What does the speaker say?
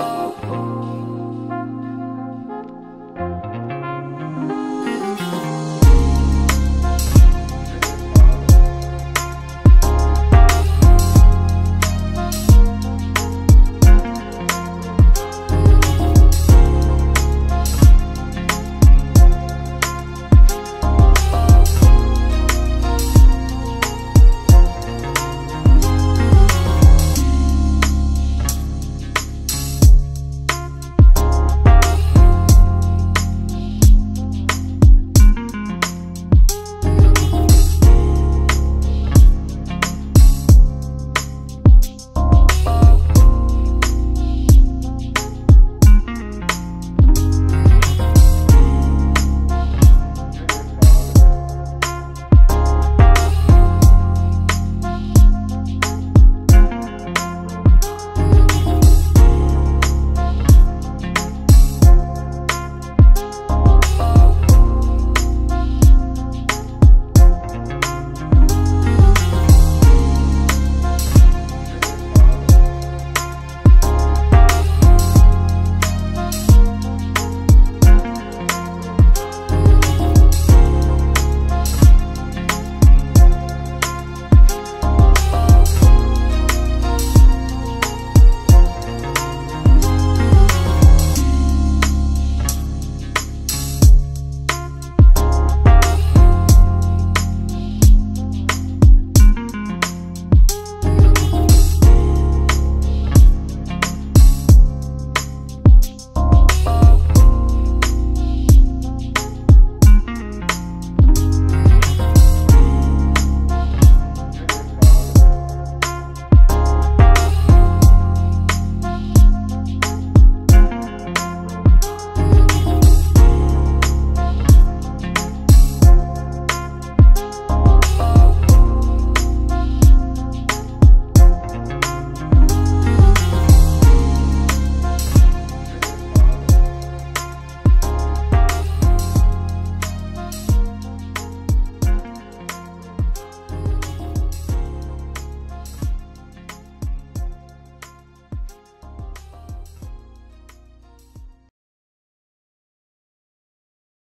Oh. oh, oh.